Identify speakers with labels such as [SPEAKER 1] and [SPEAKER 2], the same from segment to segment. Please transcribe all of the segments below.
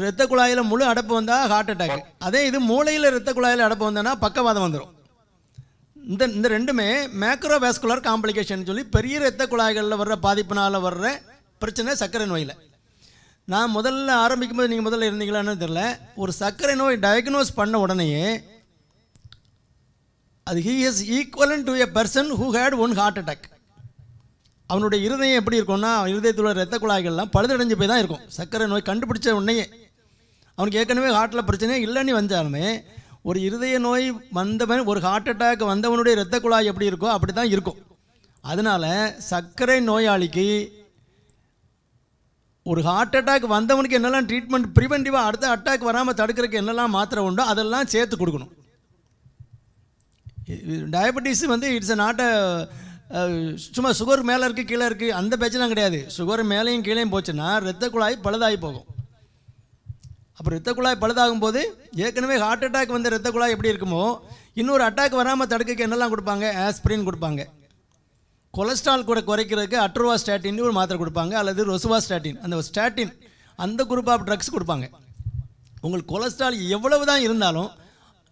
[SPEAKER 1] ரத்த குழாயில் முழு அடைப்பு வந்தால் ஹார்ட் அட்டாக் அதே இது மூளையில் ரத்த குழாயில் அடைப்பு வந்தோன்னா பக்கவாதம் வந்துடும் இந்த இந்த ரெண்டுமே மேக்ரோவேஸ்குலர் காம்ப்ளிகேஷன் சொல்லி பெரிய இரத்த குழாய்களில் வர்ற பாதிப்பினால் வர்ற பிரச்சனை சர்க்கரை நோயில். நான் முதல்ல ஆரம்பிக்கும்போது நீங்கள் முதல்ல இருந்தீங்களான்னு தெரில ஒரு சர்க்கரை நோய் டயக்னோஸ் பண்ண உடனேயே அது he is equivalent to a person who had one heart attack அவனுடைய இருதயம் எப்படி இருக்கும்னா இருதயத்தில் உள்ள ரத்த குழாய்கள்லாம் பழுதடைஞ்சு போய் தான் இருக்கும். சர்க்கரை நோய் கண்டுபிடிச்ச உடனேயே. அவனுக்கு ஏற்கனவே ஹார்ட்டில் பிரச்சனையே இல்லைன்னு வந்தாலுமே ஒரு இருதய நோய் வந்தவன் ஒரு ஹார்ட் அட்டாக் வந்தவனுடைய இரத்த குழாய் எப்படி இருக்கோ அப்படி தான் இருக்கும். அதனால் சர்க்கரை நோயாளிக்கு ஒரு ஹார்ட் அட்டாக் வந்தவனுக்கு என்னெல்லாம் ட்ரீட்மெண்ட் ப்ரிவென்டிவாக அடுத்த அட்டாக் வராமல் தடுக்கிறதுக்கு என்னெல்லாம் மாத்திரை உண்டோ அதெல்லாம் சேர்த்து கொடுக்கணும். டயபெட்டிஸ் வந்து இட்ஸ் நாட் சும்மா சுகர் மேலே இருக்குது கீழே இருக்குது அந்த பிரச்சனை கிடையாது. சுகர் மேலேயும் கீழேயும் போச்சுன்னா இரத்த குழாய் பழுதாகி போகும். அப்புறம் ரத்த குழாய் பழுதாகும் போது ஏற்கனவே ஹார்ட் அட்டாக் வந்த ரத்த குழாய் எப்படி இருக்குமோ இன்னொரு அட்டாக் வராமல் தடுக்கக்கு என்னெல்லாம் கொடுப்பாங்க? ஆஸ்பிரின் கொடுப்பாங்க. கொலஸ்ட்ரால் கூட குறைக்கிறதுக்கு அட்ரோவா ஸ்டாட்டின் ஒரு மாத்திரை கொடுப்பாங்க அல்லது ரொசுவா ஸ்டாட்டின் அந்த ஸ்டாட்டின் அந்த குரூப் ஆஃப் ட்ரக்ஸ் கொடுப்பாங்க. உங்களுக்கு கொலஸ்ட்ரால் எவ்வளவு தான் இருந்தாலும்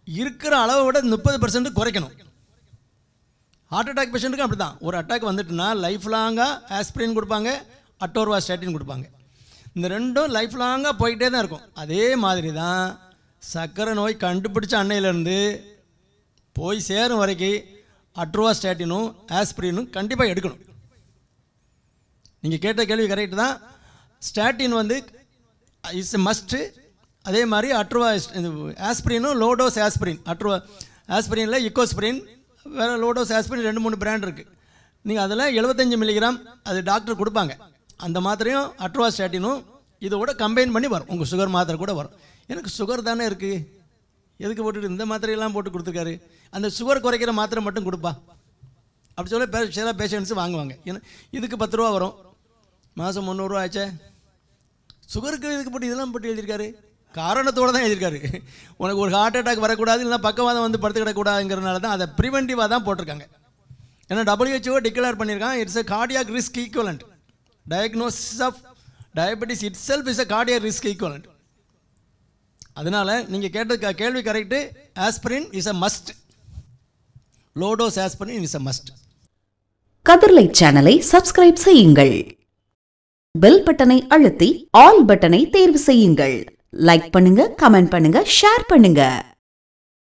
[SPEAKER 1] இருக்கிற அளவை விட முப்பது பர்சன்ட் குறைக்கணும். ஹார்ட் அட்டாக் பேஷண்ட்டுக்கும் அப்படி தான் ஒரு அட்டாக் வந்துட்டுனா லைஃப் லாங்காக ஆஸ்பிரின் கொடுப்பாங்க அட்டோர்வா ஸ்டாட்டின் கொடுப்பாங்க. இந்த ரெண்டும் லைஃப் லாங்காக போயிட்டே தான் இருக்கும். அதே மாதிரி தான் சர்க்கரை நோய் கண்டுபிடிச்ச அன்னையிலேருந்து போய் சேரும் வரைக்கும் அட்ரோவா ஸ்டாட்டினும் ஆஸ்பிரினும் கண்டிப்பாக எடுக்கணும். நீங்கள் கேட்ட கேள்வி கரெக்டு தான். ஸ்டாட்டின் வந்து இட்ஸ் மஸ்ட்டு அதே மாதிரி அட்ரோவா ஆஸ்பிரினும் லோடோஸ் ஆஸ்பிரின் அட்ரோவா ஆஸ்பிரினில் இக்கோஸ்பிரின் வேறு லோடோஸ் ஆஸ்பிரின் ரெண்டு மூணு பிராண்ட் இருக்குது நீங்கள் அதில் 75 மில்லிகிராம் அது டாக்டர் கொடுப்பாங்க. அந்த மாத்திரையும் அட்ரோவா இதை இதோட கம்பைன் பண்ணி வரும். உங்கள் சுகர் மாத்திரை கூட வரும். எனக்கு சுகர் தானே இருக்குது எதுக்கு போட்டுட்டு இந்த மாத்திரையெல்லாம் போட்டு கொடுத்துருக்காரு? அந்த சுகர் குறைக்கிற மாத்திரை மட்டும் கொடுப்பா. அப்படி சொல்ல பே சில பேஷண்ட்ஸு வாங்குவாங்க. ஏன்னா இதுக்கு பத்து ரூபா வரும். மாதம் முந்நூறுரூவா ஆச்சே. சுகருக்கு இதுக்கு போட்டு இதெல்லாம் போட்டு எழுதியிருக்காரு. காரணத்தோடு தான் எழுதியிருக்காரு. உனக்கு ஒரு ஹார்ட் அட்டாக் வரக்கூடாது இல்லைனா பக்கவாதம் வந்து படுத்து கிடக்கூடாதுங்கிறனால தான் அதை ப்ரிவென்டிவாக தான் போட்டிருக்காங்க. ஏன்னா டபிள்யூஹெச்ஓ டிக்ளேர் பண்ணியிருக்கான் it's a cardiac risk equivalent diagnosis of diabetes itself is a cardiac risk equivalent அதனால் நீங்கள் கேட்ட கேள்வி correct aspirin is a must low dose aspirin is a must
[SPEAKER 2] கதிர்லை சேனலை சப்ஸ்கிரைப் செய்யுங்கள். பெல் பட்டனை அழுத்தி ஆல் பட்டனை தேர்வு செய்யுங்கள். லைக் பண்ணுங்க கமெண்ட் பண்ணுங்க ஷேர் பண்ணுங்க.